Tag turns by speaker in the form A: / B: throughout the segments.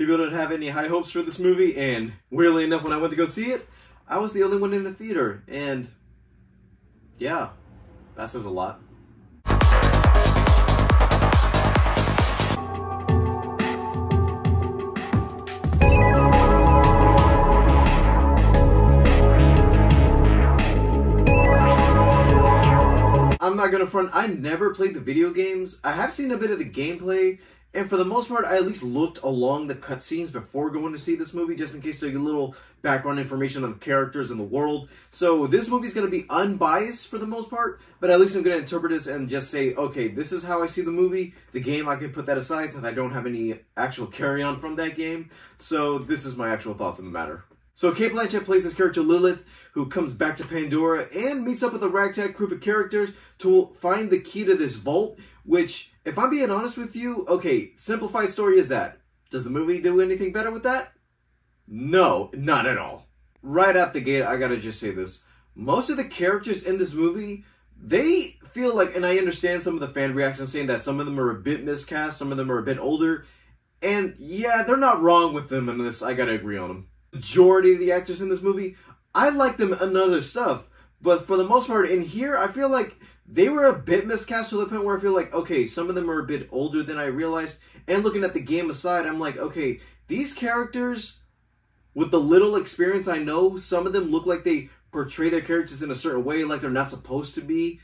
A: people didn't have any high hopes for this movie, and weirdly enough, when I went to go see it, I was the only one in the theater, and yeah, that says a lot. I'm not gonna front. I never played the video games. I have seen a bit of the gameplay, and for the most part, I at least looked along the cutscenes before going to see this movie, just in case to get a little background information on the characters and the world. So this movie's gonna be unbiased for the most part, but at least I'm gonna interpret this and just say, okay, this is how I see the movie. The game, I can put that aside since I don't have any actual carry on from that game. So this is my actual thoughts on the matter. So Cate Blanchett plays this character Lilith, who comes back to Pandora and meets up with a ragtag group of characters to find the key to this vault, which, if I'm being honest with you, okay, simplified story is that. Does the movie do anything better with that? No, not at all. Right out the gate, I gotta just say this. Most of the characters in this movie, they feel like, and I understand some of the fan reactions saying that some of them are a bit miscast, some of them are a bit older, and yeah, they're not wrong with them in this. I gotta agree on them majority of the actors in this movie, I like them in other stuff. But for the most part, in here, I feel like they were a bit miscast to the point where I feel like, okay, some of them are a bit older than I realized. And looking at the game aside, I'm like, okay, these characters, with the little experience I know, some of them look like they portray their characters in a certain way, like they're not supposed to be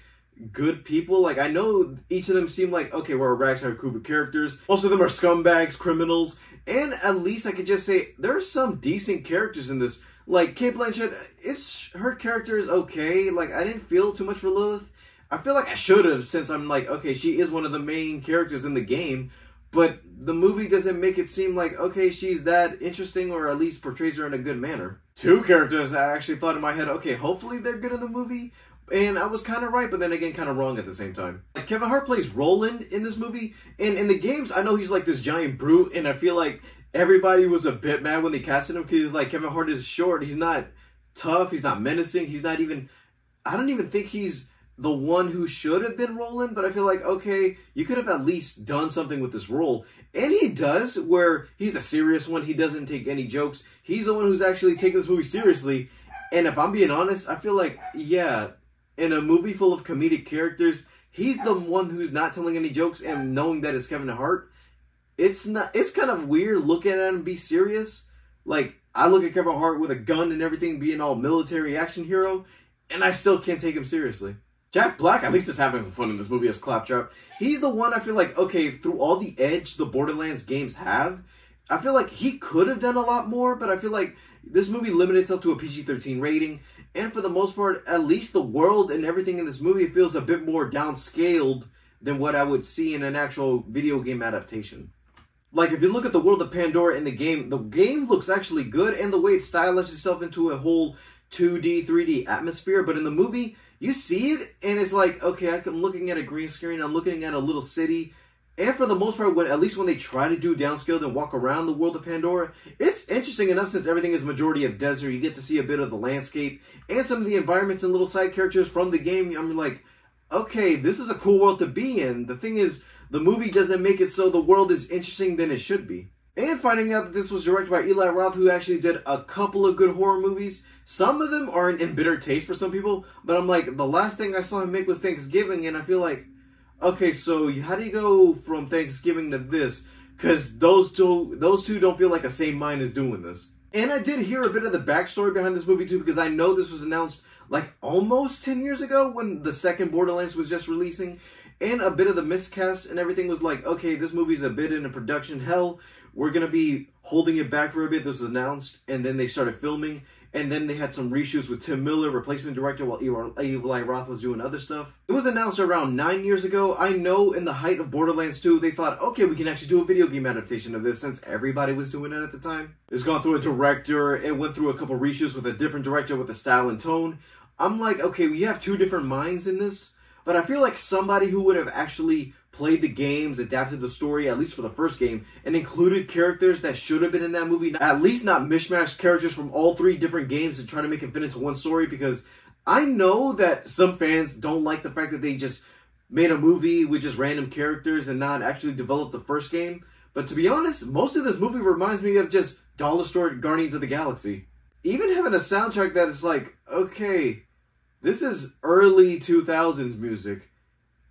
A: good people. Like I know each of them seem like okay, we're a ragtag group of characters. Most of them are scumbags, criminals, and at least I could just say there are some decent characters in this. Like Cate Blanchett, it's her character is okay. Like I didn't feel too much for Lilith. I feel like I should have since I'm like okay, she is one of the main characters in the game. But the movie doesn't make it seem like okay, she's that interesting or at least portrays her in a good manner. Two characters I actually thought in my head, okay, hopefully they're good in the movie, and I was kind of right, but then again, kind of wrong at the same time. Like Kevin Hart plays Roland in this movie, and in the games, I know he's like this giant brute, and I feel like everybody was a bit mad when they casted him because like Kevin Hart is short. He's not tough. He's not menacing. He's not even. I don't even think he's the one who should have been Roland, but I feel like okay, you could have at least done something with this role. And he does, where he's the serious one. He doesn't take any jokes. He's the one who's actually taking this movie seriously. And if I'm being honest, I feel like, yeah, in a movie full of comedic characters, he's the one who's not telling any jokes and knowing that it's Kevin Hart. It's not. It's kind of weird looking at him be serious. Like I look at Kevin Hart with a gun and everything, being all military action hero, and I still can't take him seriously. Jack Black at least is having fun in this movie as Claptrap. He's the one I feel like okay through all the edge the Borderlands games have. I feel like he could have done a lot more, but I feel like this movie limited itself to a PG 13 rating. And for the most part, at least the world and everything in this movie feels a bit more downscaled than what I would see in an actual video game adaptation. Like, if you look at the world of Pandora in the game, the game looks actually good, and the way it stylizes itself into a whole 2D, 3D atmosphere. But in the movie, you see it, and it's like, okay, I'm looking at a green screen, I'm looking at a little city, and for the most part, when at least when they try to do downscale and walk around the world of Pandora, it's interesting enough since everything is majority of desert. You get to see a bit of the landscape and some of the environments and little side characters from the game. I'm like, okay, this is a cool world to be in. The thing is, the movie doesn't make it so the world is interesting than it should be. And finding out that this was directed by Eli Roth, who actually did a couple of good horror movies. Some of them aren't in bitter taste for some people, but I'm like, the last thing I saw him make was Thanksgiving, and I feel like okay, so how do you go from Thanksgiving to this? Because those two, those two don't feel like the same mind is doing this. And I did hear a bit of the backstory behind this movie too, because I know this was announced like almost 10 years ago when the second Borderlands was just releasing. And a bit of the miscast and everything was like, okay, this movie's a bit in a production hell. We're to be holding it back for a bit. This was announced. And then they started filming. And then they had some reshoots with Tim Miller, replacement director, while Eli Roth was doing other stuff. It was announced around nine years ago. I know in the height of Borderlands 2, they thought, okay, we can actually do a video game adaptation of this since everybody was doing it at the time. It's gone through a director. It went through a couple reshoots with a different director with a style and tone. I'm like, okay, we have two different minds in this. But I feel like somebody who would have actually played the games, adapted the story, at least for the first game, and included characters that should have been in that movie. At least not mishmash characters from all three different games and try to make it fit into one story because I know that some fans don't like the fact that they just made a movie with just random characters and not actually developed the first game. But to be honest, most of this movie reminds me of just dollar store Guardians of the Galaxy. Even having a soundtrack that is like, okay, this is early 2000s music,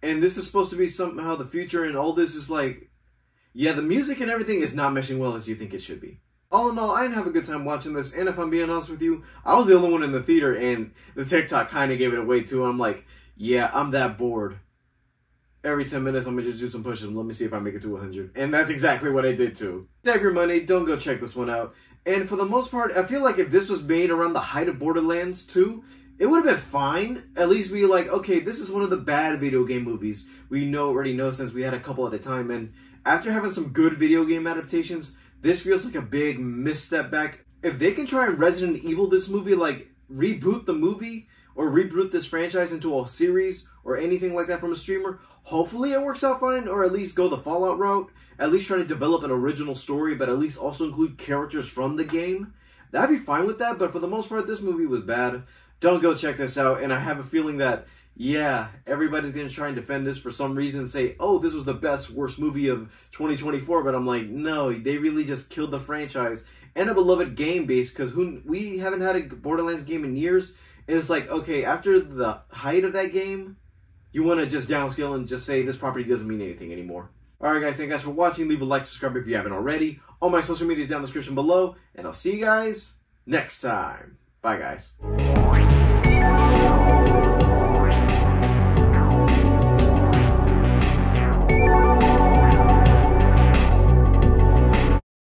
A: and this is supposed to be somehow the future, and all this is like, yeah, the music and everything is not meshing well as you think it should be. All in all, I didn't have a good time watching this, and if I'm being honest with you, I was the only one in the theater, and the TikTok kind of gave it away too. I'm like, yeah, I'm that bored. Every 10 minutes, I'm gonna just do some push-ups. Let me see if I make it to 100. And that's exactly what I did too. Save your money, don't go check this one out. And for the most part, I feel like if this was made around the height of Borderlands 2, it would have been fine. At least be like, okay, this is one of the bad video game movies we know already know since we had a couple at the time. And after having some good video game adaptations, this feels like a big misstep back. If they can try and Resident Evil this movie, like reboot the movie or reboot this franchise into a series or anything like that from a streamer, hopefully it works out fine, or at least go the Fallout route. At least try to develop an original story, but at least also include characters from the game. That'd be fine with that, but for the most part, this movie was bad. Don't go check this out, and I have a feeling that, yeah, everybody's gonna try and defend this for some reason, say, oh, this was the best, worst movie of 2024, but I'm like, no, they really just killed the franchise and a beloved game base, because who we haven't had a Borderlands game in years, and it's like, okay, after the height of that game, you want to just downscale and just say this property doesn't mean anything anymore. Alright guys, thank you guys for watching. Leave a like, subscribe if you haven't already. All my social media is down in the description below. And I'll see you guys next time. Bye guys.